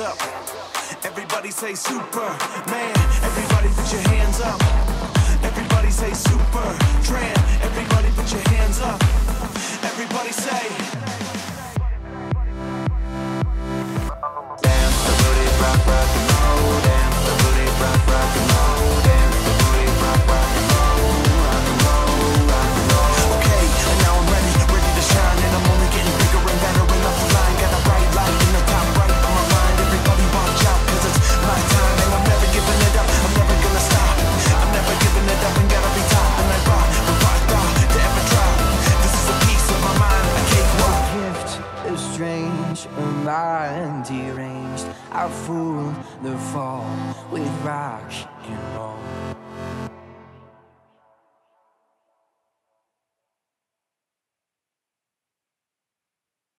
up. Everybody say Superman. Everybody strange, a mind deranged. I fool the fall with rock and roll.